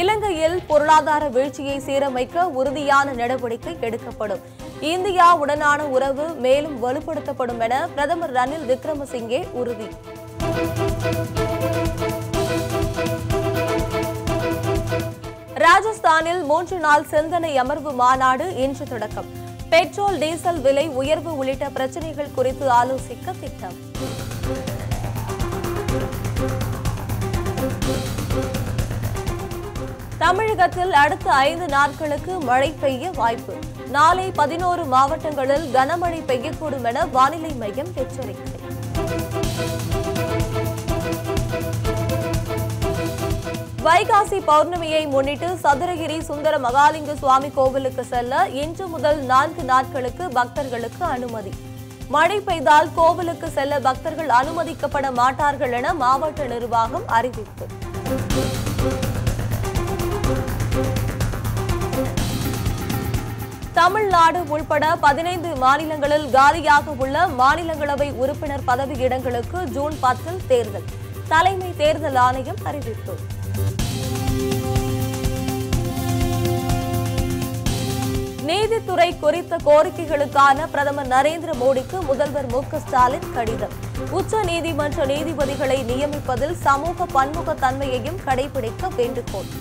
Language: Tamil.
இலங்கையில் பொருளாதார வீழ்ச்சியை சீரமைக்க உறுதியான நடவடிக்கை எடுக்கப்படும். இந்தியா உடனான உறவு மேலும் வலுப்படுத்தப்படும் என பிரதமர் ரணில் விக்ரமசிங்கே உறுதி. ராஜஸ்தானில் மூன்று நாள் சிந்தனை அமர்வு மாநாடு இன்று தொடக்கம். பெட்ரோல் டீசல் விலை உயர்வு உள்ளிட்ட பிரச்சினைகள் குறித்து ஆலோசிக்க திட்டம். தமிழகத்தில் அடுத்த ஐந்து நாட்களுக்கு மழை பெய்ய வாய்ப்பு. நாளை பதினோரு மாவட்டங்களில் கனமழை பெய்யக்கூடும் என வானிலை மையம் எச்சரிக்கை. வைகாசி பௌர்ணமியை முன்னிட்டு சதுரகிரி சுந்தர மகாலிங்க சுவாமி கோவிலுக்கு செல்ல இன்று முதல் நான்கு நாட்களுக்கு பக்தர்களுக்கு அனுமதி. மழை பெய்தால் கோவிலுக்கு செல்ல பக்தர்கள் அனுமதிக்கப்பட மாட்டார்கள் என மாவட்ட நிர்வாகம் அறிவிப்பு. தமிழ்நாடு உள்பட பதினைந்து மாநிலங்களில் காலியாக உள்ள மாநிலங்களவை உறுப்பினர் பதவி இடங்களுக்கு ஜூன் பத்தில் தேர்தல். தலைமை தேர்தல் ஆணையம் அறிவிப்பு. நீதித்துறை குறித்த கோரிக்கைகளுக்கான பிரதமர் நரேந்திர மோடிக்கு முதல்வர் மு ஸ்டாலின் கடிதம். உச்ச நீதிமன்ற நீதிபதிகளை நியமிப்பதில் சமூக பன்முகத்தன்மையையும் கடைபிடிக்க வேண்டுகோள்.